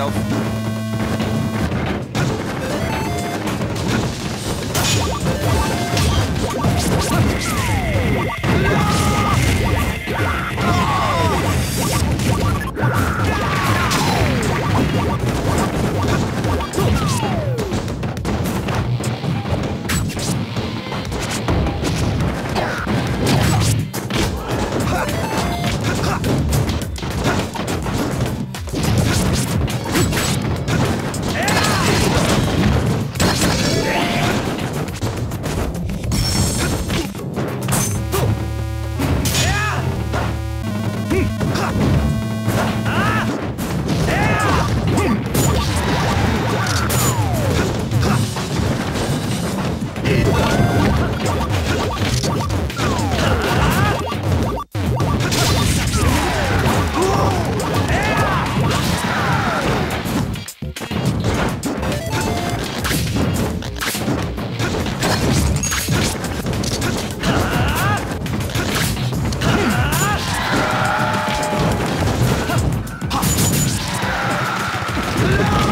myself. Oh,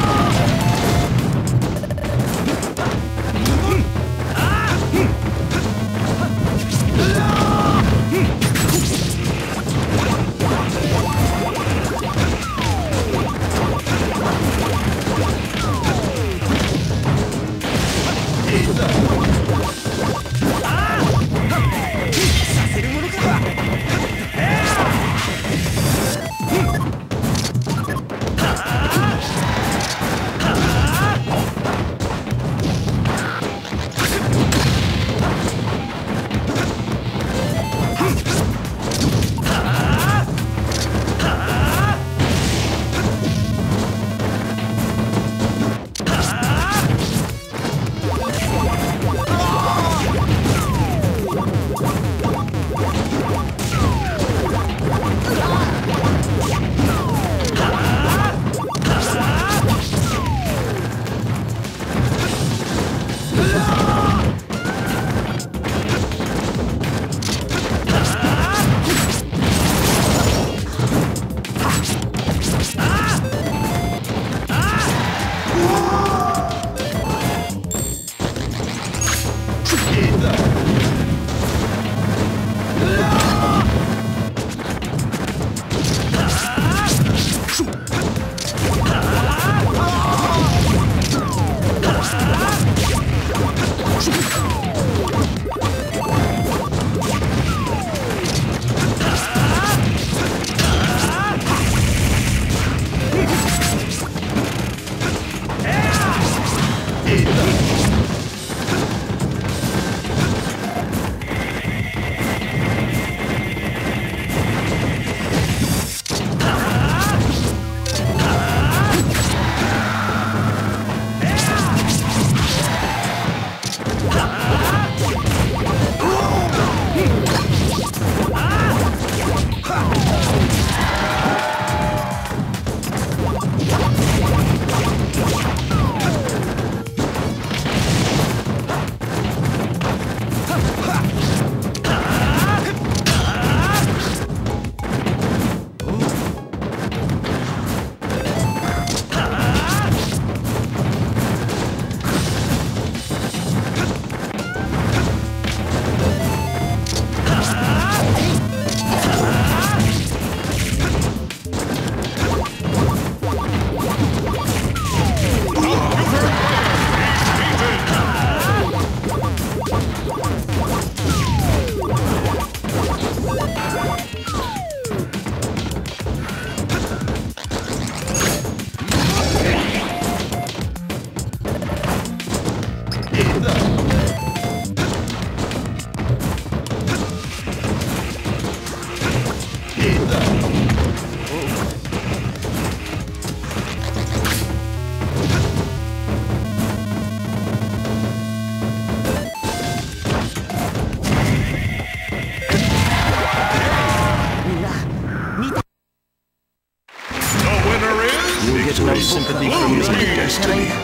destiny.